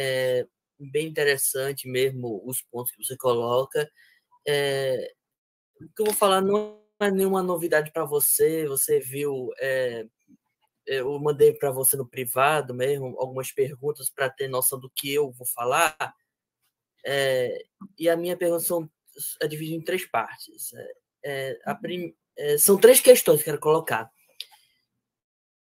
é bem interessante mesmo os pontos que você coloca. É, o que eu vou falar não é nenhuma novidade para você, você viu, é, eu mandei para você no privado mesmo algumas perguntas para ter noção do que eu vou falar. É, e a minha pergunta são, é dividida em três partes. É, prim, são três questões que eu quero colocar.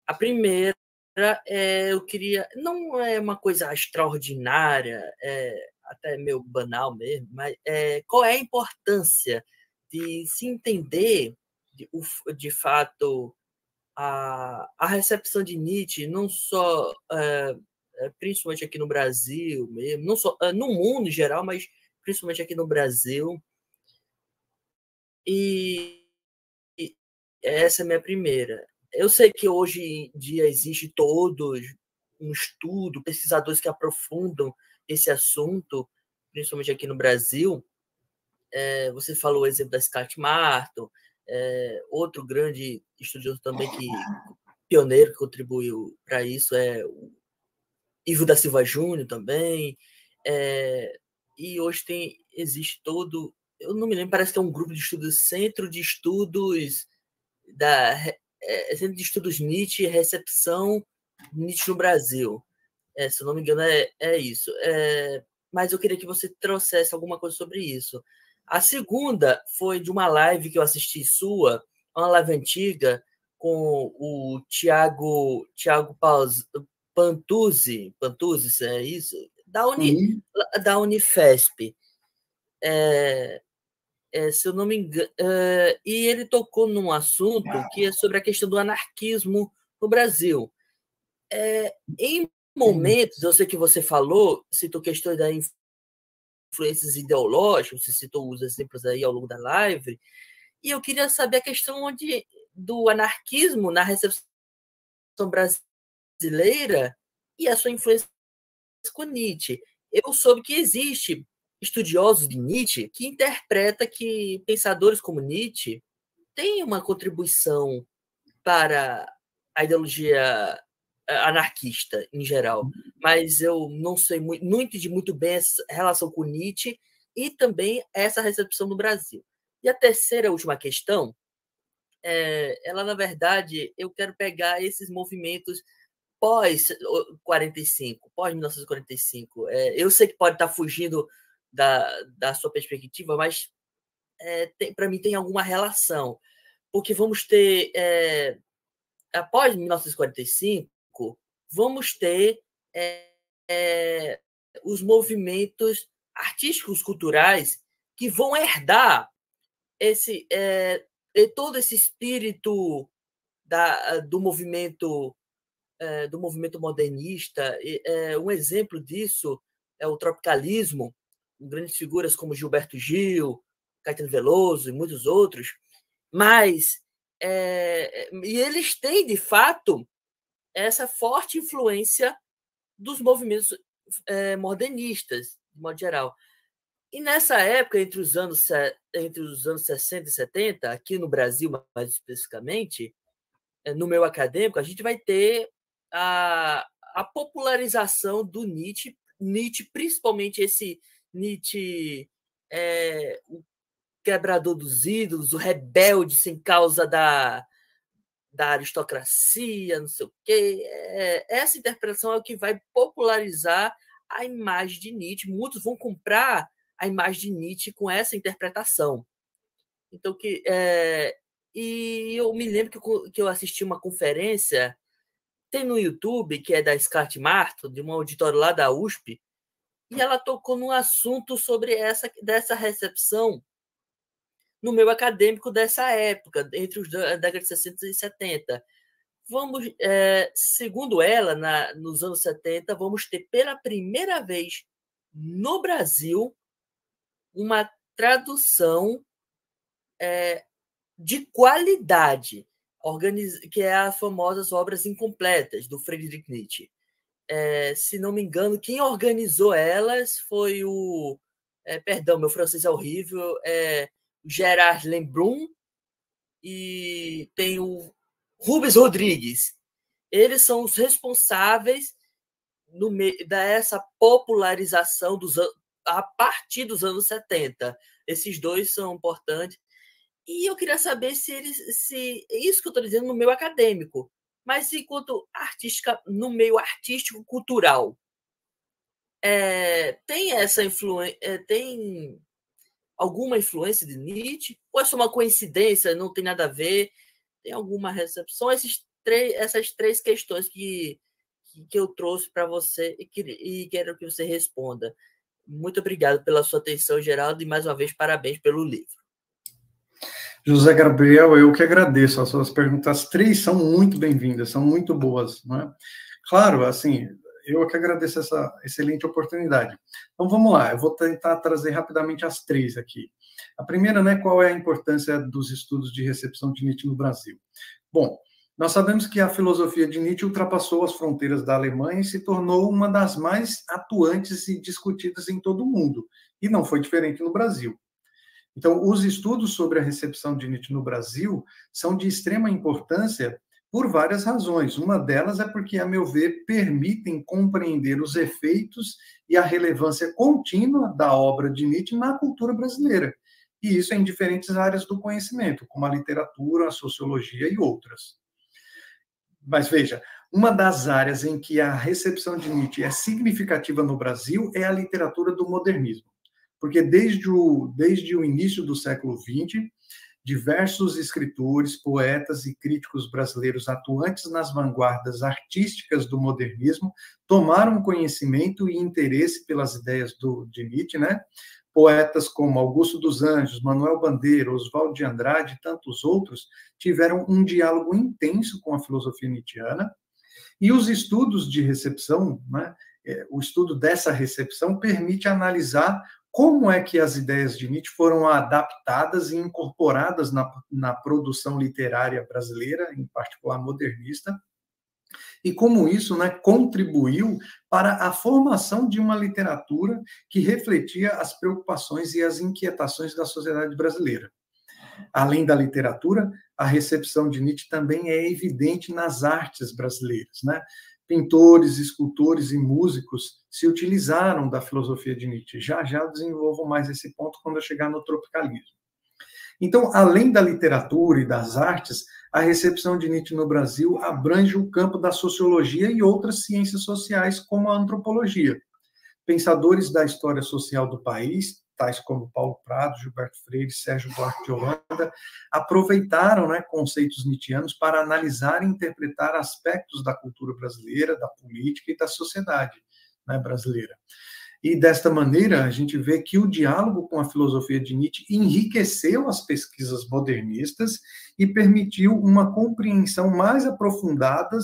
A primeira é, eu queria. Não é uma coisa extraordinária, é até meio banal mesmo, mas é, qual é a importância de se entender, de, de fato, a, a recepção de Nietzsche, não só, é, principalmente aqui no Brasil mesmo, não só no mundo em geral, mas principalmente aqui no Brasil. E, e essa é a minha primeira. Eu sei que hoje em dia existe todos um estudo, pesquisadores que aprofundam esse assunto, principalmente aqui no Brasil. É, você falou o exemplo da Scott Martin, é, outro grande estudioso também que pioneiro que contribuiu para isso é o Ivo da Silva Júnior também. É, e hoje tem existe todo, eu não me lembro, parece que é um grupo de estudos, Centro de Estudos da é, Centro de Estudos Nietzsche, recepção Nietzsche no Brasil. É, se eu não me engano, é, é isso. É, mas eu queria que você trouxesse alguma coisa sobre isso. A segunda foi de uma live que eu assisti sua, uma live antiga, com o Tiago Tiago Pantuzzi, Pantuzzi, é isso? Da, Uni, da Unifesp. É, é, se eu não me engano, é, e ele tocou num assunto que é sobre a questão do anarquismo no Brasil. É, em momentos, eu sei que você falou, citou questões da influências ideológicas, você citou os exemplos aí ao longo da live, e eu queria saber a questão onde, do anarquismo na recepção brasileira e a sua influência com Nietzsche. Eu soube que existe estudiosos de Nietzsche que interpreta que pensadores como Nietzsche têm uma contribuição para a ideologia eh, anarquista em geral, mas eu não sei muito, não entendi muito bem essa relação com Nietzsche e também essa recepção no Brasil. E a terceira última questão, é, ela na verdade eu quero pegar esses movimentos pós 45, pós 1945. É, eu sei que pode estar fugindo da, da sua perspectiva, mas é, para mim tem alguma relação, porque vamos ter, é, após 1945, vamos ter é, os movimentos artísticos, culturais, que vão herdar esse, todo esse espírito da, do movimento do movimento modernista. um exemplo disso é o tropicalismo, grandes figuras como Gilberto Gil, Caetano Veloso e muitos outros, mas é, e eles têm de fato essa forte influência dos movimentos é, modernistas, de modo geral. E nessa época, entre os anos entre os anos 60 e 70, aqui no Brasil mais especificamente, no meu acadêmico, a gente vai ter a, a popularização do Nietzsche, Nietzsche, principalmente esse Nietzsche é o quebrador dos ídolos, o rebelde sem causa da, da aristocracia, não sei o quê. É, essa interpretação é o que vai popularizar a imagem de Nietzsche. Muitos vão comprar a imagem de Nietzsche com essa interpretação. Então, que, é, e eu me lembro que eu, que eu assisti uma conferência, tem no YouTube, que é da Scott Martin, de um auditório lá da USP, e ela tocou num assunto sobre essa dessa recepção no meu acadêmico dessa época, entre os décadas de 60 e 70. Vamos, é, segundo ela, na, nos anos 70, vamos ter pela primeira vez no Brasil uma tradução é, de qualidade, que é as famosas obras incompletas do Friedrich Nietzsche é, se não me engano, quem organizou elas foi o. É, perdão, meu francês é horrível. É, Gerard Lembrun e tem o Rubens Rodrigues. Eles são os responsáveis no dessa popularização dos a partir dos anos 70. Esses dois são importantes. E eu queria saber se eles se isso que eu estou dizendo no meio acadêmico, mas enquanto artística no meio artístico cultural é, tem essa influência é, tem alguma influência de Nietzsche ou é só uma coincidência não tem nada a ver tem alguma recepção esses três essas três questões que que eu trouxe para você e, que, e quero que você responda. Muito obrigado pela sua atenção, Geraldo, e mais uma vez parabéns pelo livro. José Gabriel, eu que agradeço. As suas perguntas, três são muito bem-vindas, são muito boas. Não é? Claro, assim, eu que agradeço essa excelente oportunidade. Então vamos lá, eu vou tentar trazer rapidamente as três aqui. A primeira, né, qual é a importância dos estudos de recepção de Nietzsche no Brasil? Bom, nós sabemos que a filosofia de Nietzsche ultrapassou as fronteiras da Alemanha e se tornou uma das mais atuantes e discutidas em todo o mundo, e não foi diferente no Brasil. Então, os estudos sobre a recepção de Nietzsche no Brasil são de extrema importância por várias razões. Uma delas é porque, a meu ver, permitem compreender os efeitos e a relevância contínua da obra de Nietzsche na cultura brasileira. E isso em diferentes áreas do conhecimento, como a literatura, a sociologia e outras. Mas veja, uma das áreas em que a recepção de Nietzsche é significativa no Brasil é a literatura do modernismo. Porque desde o, desde o início do século XX, diversos escritores, poetas e críticos brasileiros atuantes nas vanguardas artísticas do modernismo tomaram conhecimento e interesse pelas ideias do, de Nietzsche, né? Poetas como Augusto dos Anjos, Manuel Bandeira, Oswaldo de Andrade e tantos outros tiveram um diálogo intenso com a filosofia nietzschiana, e os estudos de recepção, né, é, o estudo dessa recepção permite analisar como é que as ideias de Nietzsche foram adaptadas e incorporadas na, na produção literária brasileira, em particular modernista, e como isso né, contribuiu para a formação de uma literatura que refletia as preocupações e as inquietações da sociedade brasileira. Além da literatura, a recepção de Nietzsche também é evidente nas artes brasileiras. Né? Pintores, escultores e músicos se utilizaram da filosofia de Nietzsche. Já já desenvolvo mais esse ponto quando eu chegar no tropicalismo. Então, além da literatura e das artes, a recepção de Nietzsche no Brasil abrange o campo da sociologia e outras ciências sociais, como a antropologia. Pensadores da história social do país, tais como Paulo Prado, Gilberto Freire, Sérgio Duarte de Holanda, aproveitaram né, conceitos nietzschianos para analisar e interpretar aspectos da cultura brasileira, da política e da sociedade né, brasileira. E desta maneira, a gente vê que o diálogo com a filosofia de Nietzsche enriqueceu as pesquisas modernistas e permitiu uma compreensão mais aprofundada,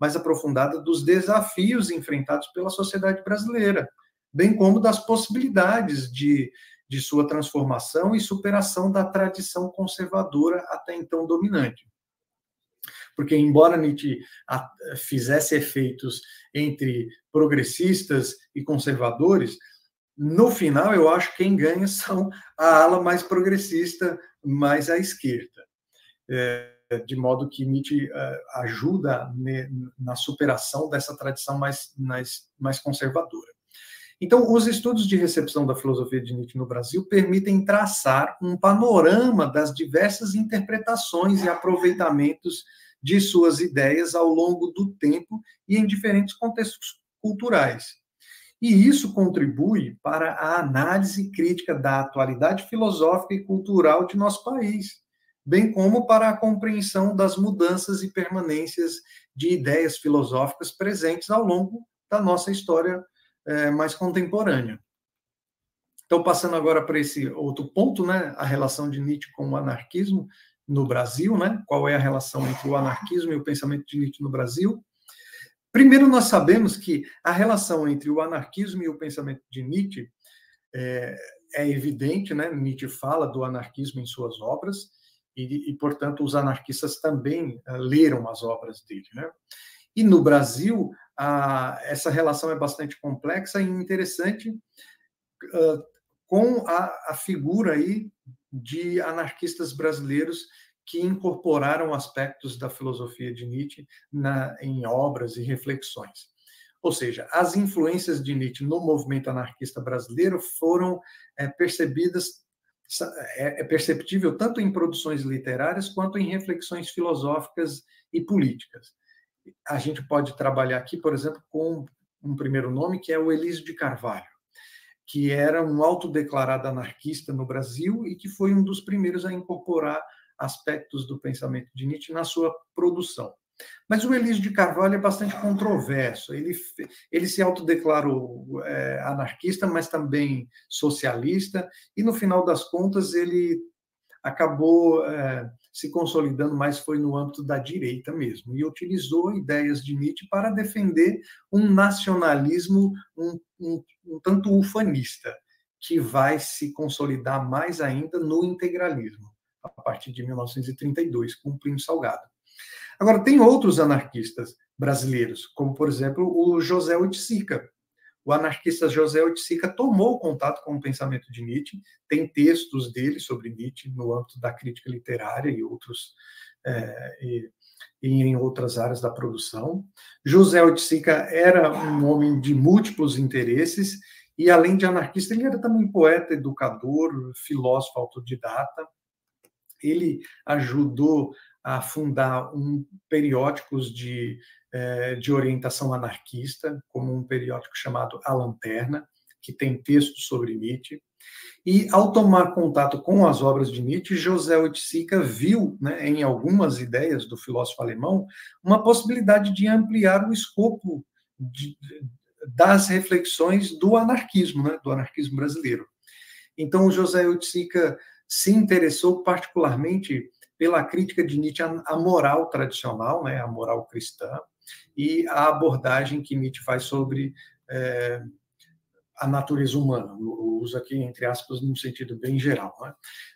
mais aprofundada dos desafios enfrentados pela sociedade brasileira, bem como das possibilidades de, de sua transformação e superação da tradição conservadora até então dominante. Porque, embora Nietzsche fizesse efeitos entre progressistas e conservadores, no final, eu acho que quem ganha são a ala mais progressista, mais à esquerda. É, de modo que Nietzsche é, ajuda na superação dessa tradição mais, mais, mais conservadora. Então, os estudos de recepção da filosofia de Nietzsche no Brasil permitem traçar um panorama das diversas interpretações e aproveitamentos de suas ideias ao longo do tempo e em diferentes contextos culturais. E isso contribui para a análise crítica da atualidade filosófica e cultural de nosso país, bem como para a compreensão das mudanças e permanências de ideias filosóficas presentes ao longo da nossa história é, mais contemporânea. Então, passando agora para esse outro ponto, né, a relação de Nietzsche com o anarquismo no Brasil, né? Qual é a relação entre o anarquismo e o pensamento de Nietzsche no Brasil? Primeiro, nós sabemos que a relação entre o anarquismo e o pensamento de Nietzsche é, é evidente, né? Nietzsche fala do anarquismo em suas obras e, e portanto, os anarquistas também uh, leram as obras dele, né? E no Brasil, a, essa relação é bastante complexa e interessante, uh, com a, a figura aí de anarquistas brasileiros que incorporaram aspectos da filosofia de Nietzsche na, em obras e reflexões. Ou seja, as influências de Nietzsche no movimento anarquista brasileiro foram é, percebidas, é, é perceptível tanto em produções literárias quanto em reflexões filosóficas e políticas. A gente pode trabalhar aqui, por exemplo, com um primeiro nome, que é o Elísio de Carvalho, que era um autodeclarado anarquista no Brasil e que foi um dos primeiros a incorporar aspectos do pensamento de Nietzsche na sua produção. Mas o Elísio de Carvalho é bastante controverso. Ele, ele se autodeclarou é, anarquista, mas também socialista, e no final das contas ele acabou é, se consolidando mais foi no âmbito da direita mesmo, e utilizou ideias de Nietzsche para defender um nacionalismo um, um, um tanto ufanista, que vai se consolidar mais ainda no integralismo, a partir de 1932, com Plínio Salgado. Agora, tem outros anarquistas brasileiros, como, por exemplo, o José Oiticica. O anarquista José Oiticica tomou contato com o pensamento de Nietzsche, tem textos dele sobre Nietzsche no âmbito da crítica literária e outros é, e, e em outras áreas da produção. José Oiticica era um homem de múltiplos interesses e, além de anarquista, ele era também poeta, educador, filósofo autodidata. Ele ajudou a fundar um periódicos de, eh, de orientação anarquista, como um periódico chamado A Lanterna, que tem textos sobre Nietzsche. E, ao tomar contato com as obras de Nietzsche, José Oiticica viu, né, em algumas ideias do filósofo alemão, uma possibilidade de ampliar o escopo de, das reflexões do anarquismo, né, do anarquismo brasileiro. Então, José Oiticica se interessou particularmente pela crítica de Nietzsche à moral tradicional, né, a moral cristã, e a abordagem que Nietzsche faz sobre é, a natureza humana, uso aqui entre aspas num sentido bem geral. Né?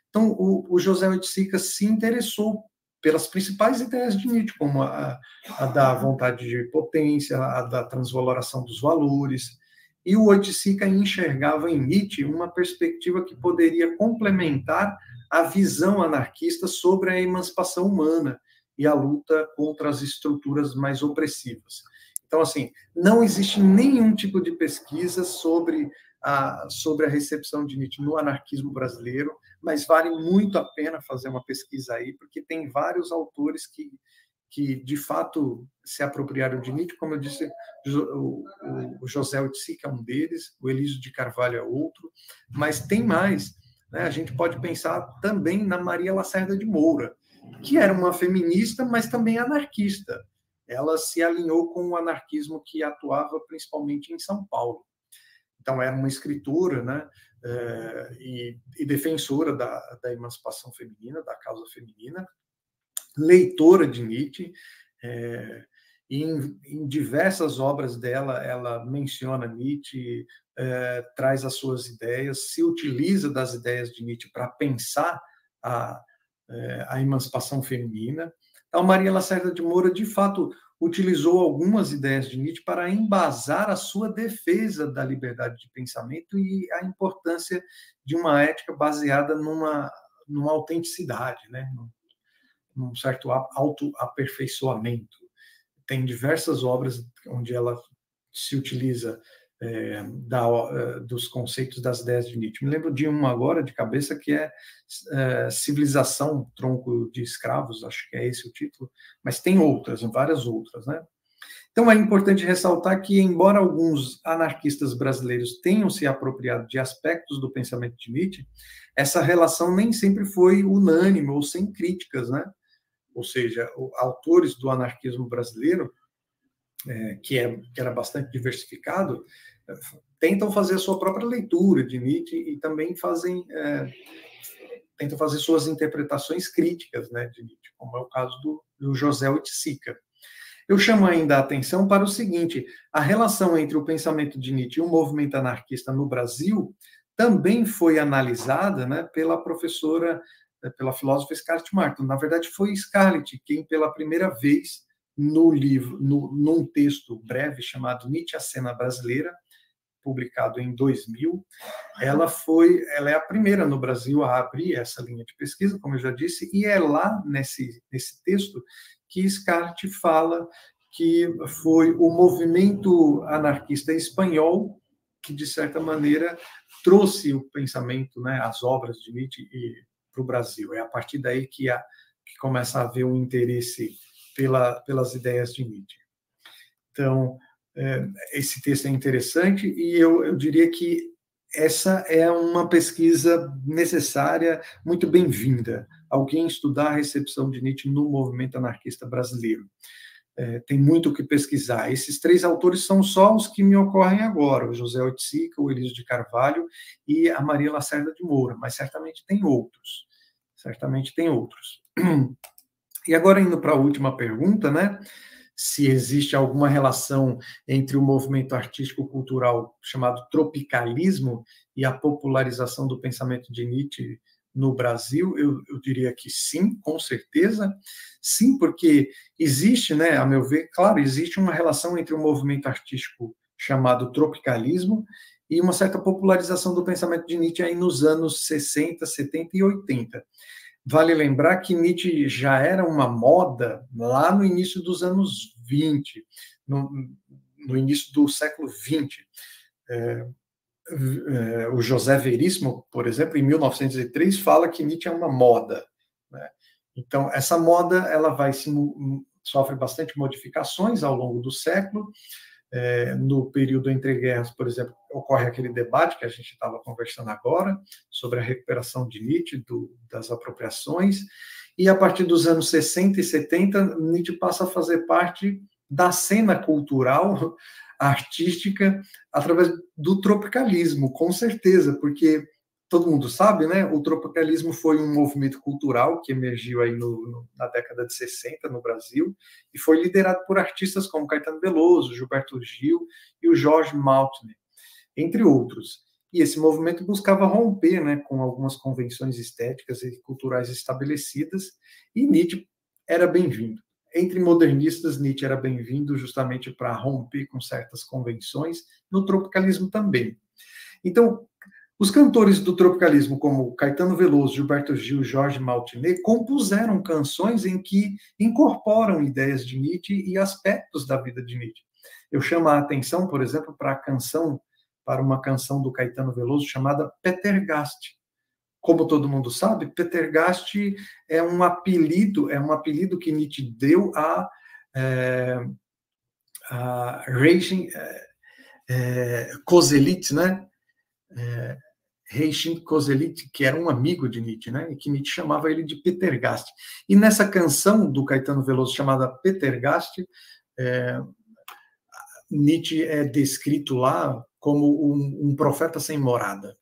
Então, o, o José Oiticica se interessou pelas principais ideias de Nietzsche, como a, a, da vontade de potência, a da transvaloração dos valores, e o Oiticica enxergava em Nietzsche uma perspectiva que poderia complementar a visão anarquista sobre a emancipação humana e a luta contra as estruturas mais opressivas. Então, assim, não existe nenhum tipo de pesquisa sobre a, sobre a recepção de Nietzsche no anarquismo brasileiro, mas vale muito a pena fazer uma pesquisa aí, porque tem vários autores que, que de fato se apropriaram de Nietzsche, como eu disse, o, o José Oiticic é um deles, o Elísio de Carvalho é outro, mas tem mais. Né? A gente pode pensar também na Maria Lacerda de Moura, que era uma feminista, mas também anarquista. Ela se alinhou com o anarquismo que atuava principalmente em São Paulo. Então, era uma escritora né, é, e, e, defensora da, da, emancipação feminina, da causa feminina, leitora de Nietzsche, é, em, em, diversas obras dela, ela menciona Nietzsche, é, traz as suas ideias, se utiliza das ideias de Nietzsche para pensar a, é, a emancipação feminina. Então, Maria Lacerda de Moura, de fato, utilizou algumas ideias de Nietzsche para embasar a sua defesa da liberdade de pensamento e a importância de uma ética baseada numa, numa autenticidade, né? num, certo autoaperfeiçoamento tem diversas obras onde ela se utiliza é, da, é, dos conceitos das ideias de Nietzsche. Me lembro de uma agora de cabeça que é, é, Civilização, Tronco de Escravos, acho que é esse o título, mas tem outras, várias outras, né? Então é importante ressaltar que, embora alguns anarquistas brasileiros tenham se apropriado de aspectos do pensamento de Nietzsche, essa relação nem sempre foi unânime ou sem críticas, né? ou seja, autores do anarquismo brasileiro, é, que, é, que era bastante diversificado, é, tentam fazer a sua própria leitura de Nietzsche e também fazem é, tentam fazer suas interpretações críticas né, de Nietzsche, como é o caso do, do José Oiticica. Eu chamo ainda a atenção para o seguinte: a relação entre o pensamento de Nietzsche e o movimento anarquista no Brasil também foi analisada né, pela professora é, pela filósofa Scarlett Martin. Na verdade, foi Scarlett quem, pela primeira vez, no livro, no, num texto breve chamado Nietzsche, a cena brasileira, publicado em 2000, ela foi, ela é a primeira no Brasil a abrir essa linha de pesquisa, como eu já disse, e é lá nesse nesse texto que Scarlett fala que foi o movimento anarquista espanhol que, de certa maneira, trouxe o pensamento, né, as obras de Nietzsche para o Brasil. É a partir daí que, há, que começa a haver um interesse pela, pelas ideias de Nietzsche. Então, é, esse texto é interessante e eu, eu diria que essa é uma pesquisa necessária, muito bem-vinda. Alguém estudar a recepção de Nietzsche no movimento anarquista brasileiro. É, tem muito o que pesquisar. Esses três autores são só os que me ocorrem agora: o José Oiticica, o Elísio de Carvalho e a Maria Lacerda de Moura, mas certamente tem outros. Certamente tem outros. E agora, indo para a última pergunta, né? Se existe alguma relação entre o movimento artístico-cultural chamado tropicalismo e a popularização do pensamento de Nietzsche no Brasil, eu, eu, diria que sim, com certeza. Sim, porque existe, né, a meu ver, claro, existe uma relação entre o movimento artístico chamado tropicalismo e uma certa popularização do pensamento de Nietzsche aí nos anos 60, 70 e 80. Vale lembrar que Nietzsche já era uma moda lá no início dos anos 20, no, no início do século 20. É, é, o José Veríssimo, por exemplo, em 1903, fala que Nietzsche é uma moda. Né? Então, essa moda ela vai se sofre bastante modificações ao longo do século. É, no período entre guerras, por exemplo, ocorre aquele debate que a gente estava conversando agora sobre a recuperação de Nietzsche, do, das apropriações, e a partir dos anos 60 e 70, Nietzsche passa a fazer parte da cena cultural artística através do tropicalismo, com certeza, porque todo mundo sabe, né? O tropicalismo foi um movimento cultural que emergiu aí no, no, na década de 60 no Brasil e foi liderado por artistas como Caetano Veloso, Gilberto Gil e o Jorge Maltner, entre outros. E esse movimento buscava romper, né, com algumas convenções estéticas e culturais estabelecidas, e Nietzsche era bem-vindo entre modernistas, Nietzsche era bem-vindo justamente para romper com certas convenções, no tropicalismo também. Então, os cantores do tropicalismo, como Caetano Veloso, Gilberto Gil, Jorge Maltinet, compuseram canções em que incorporam ideias de Nietzsche e aspectos da vida de Nietzsche. Eu chamo a atenção, por exemplo, para a canção, para uma canção do Caetano Veloso chamada Petergast, como todo mundo sabe, Petergast é um apelido, é um apelido que Nietzsche deu a, é, a Reichen é, é, Koselitz, né? É, Reichen Koselitz, que era um amigo de Nietzsche, né? E que Nietzsche chamava ele de Petergast. E nessa canção do Caetano Veloso chamada Petergast, é, Nietzsche é descrito lá como um, um profeta sem morada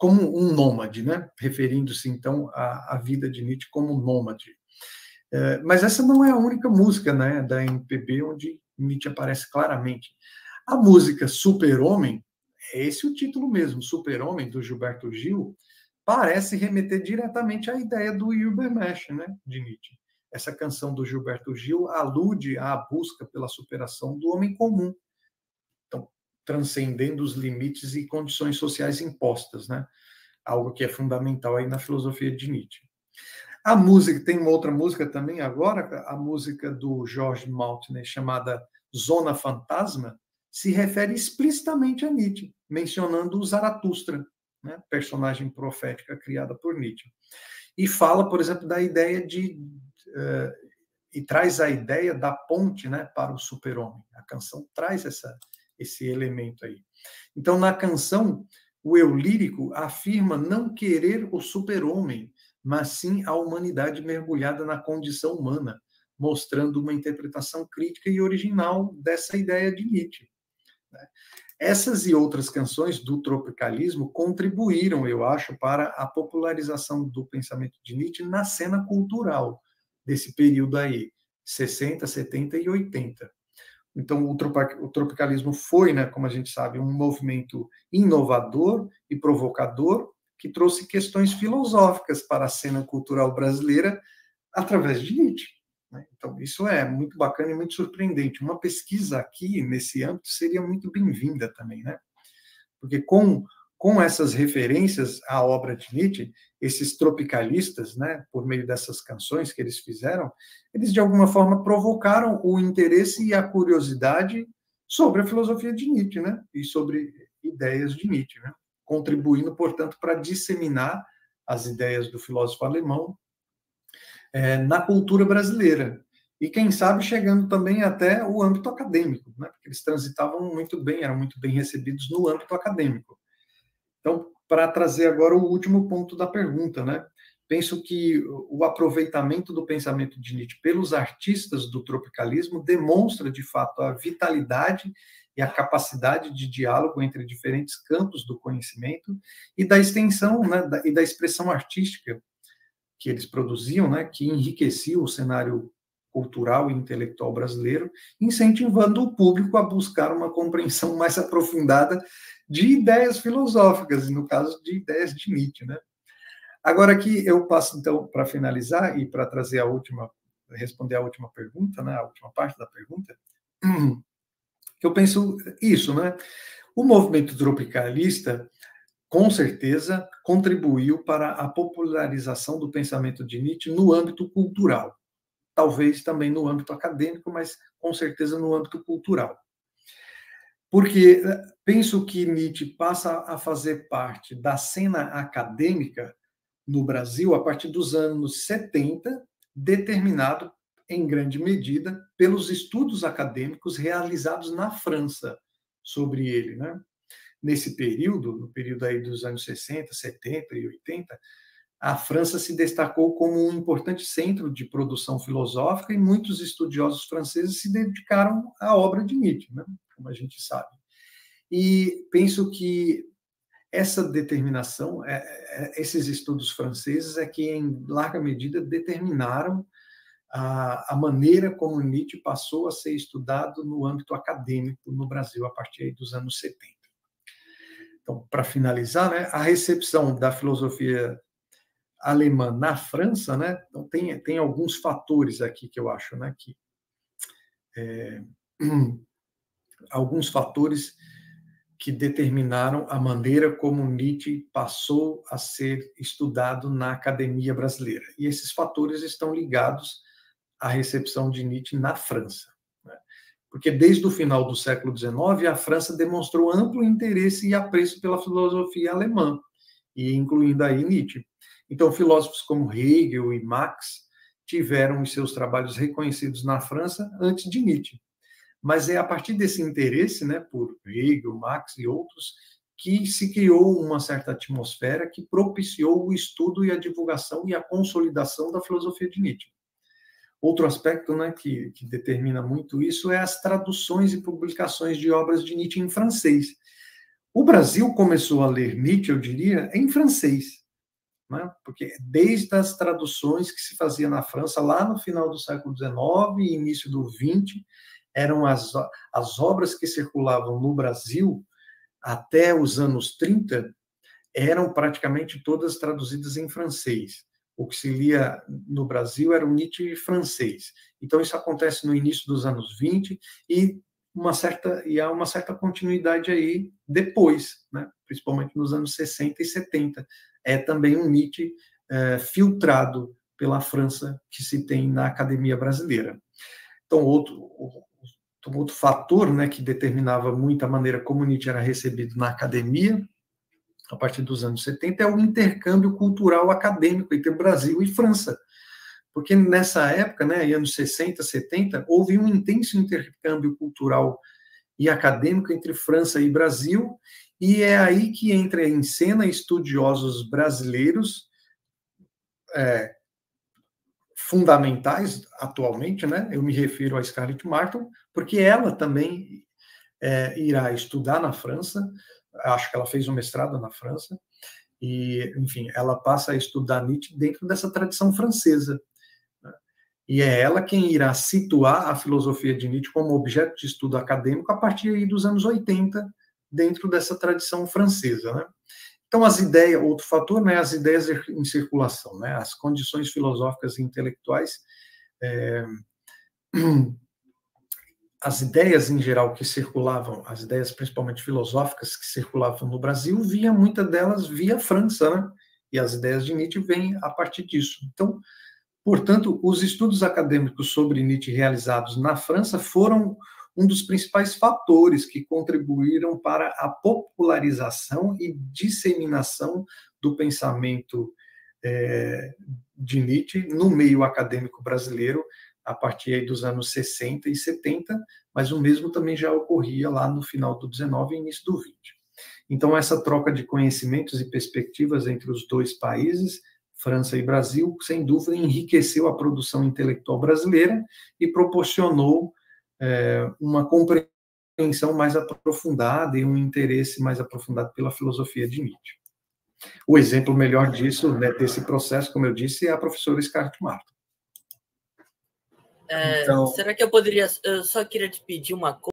como um nômade, né? referindo-se então à, à, vida de Nietzsche como nômade. É, mas essa não é a única música né, da MPB onde Nietzsche aparece claramente. A música Super-Homem, é esse o título mesmo, Super-Homem, do Gilberto Gil, parece remeter diretamente à ideia do Übermensch, né, de Nietzsche. Essa canção do Gilberto Gil alude à busca pela superação do homem comum, transcendendo os limites e condições sociais impostas, né? Algo que é fundamental aí na filosofia de Nietzsche. A música, tem uma outra música também agora, a música do George Maltner, chamada Zona Fantasma, se refere explicitamente a Nietzsche, mencionando o Zaratustra, né? personagem profética criada por Nietzsche. E fala, por exemplo, da ideia de. Uh, e traz a ideia da ponte né, para o super-homem. A canção traz essa, esse elemento aí. Então, na canção, o eu lírico afirma não querer o super-homem, mas sim a humanidade mergulhada na condição humana, mostrando uma interpretação crítica e original dessa ideia de Nietzsche. Né? Essas e outras canções do tropicalismo contribuíram, eu acho, para a popularização do pensamento de Nietzsche na cena cultural desse período aí, 60, 70 e 80. Então, o, tropicalismo foi, né, como a gente sabe, um movimento inovador e provocador que trouxe questões filosóficas para a cena cultural brasileira através de Nietzsche. Né? Então, isso é muito bacana e muito surpreendente. Uma pesquisa aqui, nesse âmbito, seria muito bem-vinda também, né? Porque com, com essas referências à obra de Nietzsche, esses tropicalistas, né, por meio dessas canções que eles fizeram, eles de alguma forma provocaram o interesse e a curiosidade sobre a filosofia de Nietzsche, né, e sobre ideias de Nietzsche, né, contribuindo, portanto, para disseminar as ideias do filósofo alemão é, na cultura brasileira. E quem sabe chegando também até o âmbito acadêmico, né? porque eles transitavam muito bem, eram muito bem recebidos no âmbito acadêmico. Então, para trazer agora o último ponto da pergunta, né? Penso que o aproveitamento do pensamento de Nietzsche pelos artistas do tropicalismo demonstra, de fato, a vitalidade e a capacidade de diálogo entre diferentes campos do conhecimento e da extensão né, e da expressão artística que eles produziam, né, que enriquecia o cenário cultural e intelectual brasileiro, incentivando o público a buscar uma compreensão mais aprofundada de ideias filosóficas, no caso de ideias de Nietzsche, né? Agora aqui eu passo então para finalizar e para trazer a última responder a última pergunta, né, a última parte da pergunta, que eu penso isso, né? O movimento tropicalista com certeza, contribuiu para a popularização do pensamento de Nietzsche no âmbito cultural. Talvez também no âmbito acadêmico, mas com certeza no âmbito cultural. Porque eh, penso que Nietzsche passa a fazer parte da cena acadêmica no Brasil a partir dos anos 70, determinado em grande medida pelos estudos acadêmicos realizados na França sobre ele, né? Nesse período, no período aí dos anos 60, 70 e 80, a França se destacou como um importante centro de produção filosófica e muitos estudiosos franceses se dedicaram à obra de Nietzsche, né? como a gente sabe. E penso que essa determinação, é, é, esses estudos franceses é que, em larga medida, determinaram a, a maneira como Nietzsche passou a ser estudado no âmbito acadêmico no Brasil a partir dos anos 70. Então, para finalizar, né, a recepção da filosofia alemã na França, né, então tem, tem alguns fatores aqui que eu acho, né, que é, alguns fatores que determinaram a maneira como Nietzsche passou a ser estudado na academia brasileira. E esses fatores estão ligados à recepção de Nietzsche na França porque desde o final do século XIX a França demonstrou amplo interesse e apreço pela filosofia alemã, e incluindo aí Nietzsche. Então, filósofos como Hegel e Marx tiveram os seus trabalhos reconhecidos na França antes de Nietzsche. Mas é a partir desse interesse, né, por Hegel, Marx e outros, que se criou uma certa atmosfera que propiciou o estudo e a divulgação e a consolidação da filosofia de Nietzsche. Outro aspecto né, que, que, determina muito isso é as traduções e publicações de obras de Nietzsche em francês. O Brasil começou a ler Nietzsche, eu diria, em francês, né? porque desde as traduções que se fazia na França lá no final do século XIX e início do XX, eram as, as obras que circulavam no Brasil até os anos 30, eram praticamente todas traduzidas em francês o que se lia no Brasil era o Nietzsche francês. Então isso acontece no início dos anos 20 e uma certa e há uma certa continuidade aí depois, né? principalmente nos anos 60 e 70. É também um Nietzsche é, filtrado pela França que se tem na academia brasileira. Então outro outro fator, né, que determinava muito a maneira como Nietzsche era recebido na academia a partir dos anos 70, é o intercâmbio cultural acadêmico entre Brasil e França. Porque nessa época, né, anos 60, 70, houve um intenso intercâmbio cultural e acadêmico entre França e Brasil, e é aí que entra em cena estudiosos brasileiros é, fundamentais atualmente, né? Eu me refiro a Scarlett Martin, porque ela também é, irá estudar na França, acho que ela fez um mestrado na França, e, enfim, ela passa a estudar Nietzsche dentro dessa tradição francesa. Né? E é ela quem irá situar a filosofia de Nietzsche como objeto de estudo acadêmico a partir dos anos 80, dentro dessa tradição francesa. Né? Então, as ideias, outro fator, né, as ideias em circulação, né, as condições filosóficas e intelectuais é, as ideias em geral que circulavam, as ideias principalmente filosóficas que circulavam no Brasil, via muitas delas via França, né? E as ideias de Nietzsche vêm a partir disso. Então, portanto, os estudos acadêmicos sobre Nietzsche realizados na França foram um dos principais fatores que contribuíram para a popularização e disseminação do pensamento é, de Nietzsche no meio acadêmico brasileiro a partir dos anos 60 e 70, mas o mesmo também já ocorria lá no final do 19 e início do 20. Então, essa troca de conhecimentos e perspectivas entre os dois países, França e Brasil, sem dúvida enriqueceu a produção intelectual brasileira e proporcionou é, uma compreensão mais aprofundada e um interesse mais aprofundado pela filosofia de Nietzsche. O exemplo melhor disso, né, desse processo, como eu disse, é a professora Scarlett Martin. Então... Será que eu poderia. Eu só queria te pedir uma coisa.